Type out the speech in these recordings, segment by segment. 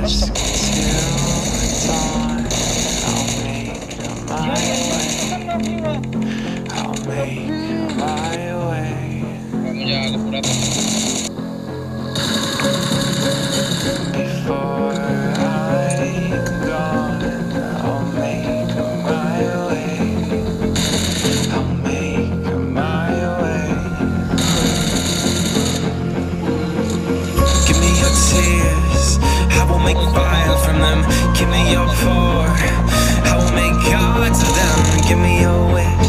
dusk until dawn. I'll make my way. I'll make way. Make fire from them. Give me your pour, I will make gods of them. Give me your wish,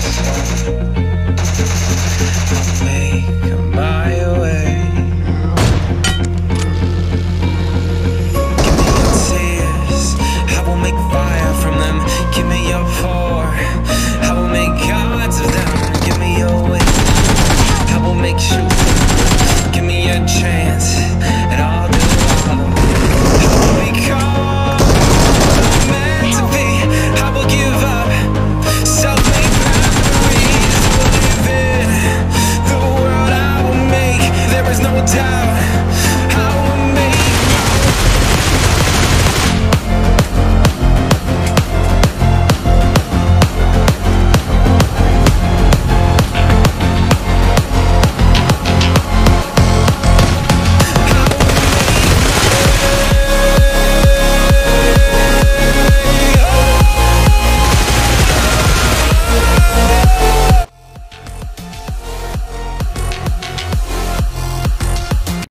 Thank you.